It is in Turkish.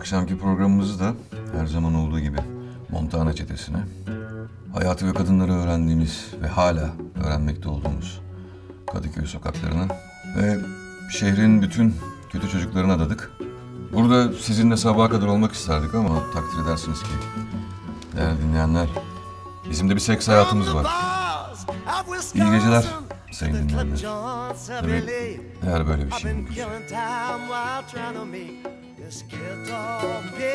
akşamki programımızı da her zaman olduğu gibi Montana çetesine, hayatı ve kadınları öğrendiğimiz ve hala öğrenmekte olduğumuz Kadıköy sokaklarına ve şehrin bütün kötü çocuklarına adadık. Burada sizinle sabaha kadar olmak isterdik ama takdir edersiniz ki değerli dinleyenler bizim de bir seks hayatımız var. İyi geceler sayın dinleyenler. Demek eğer böyle bir şey mümkünse. Let's get on.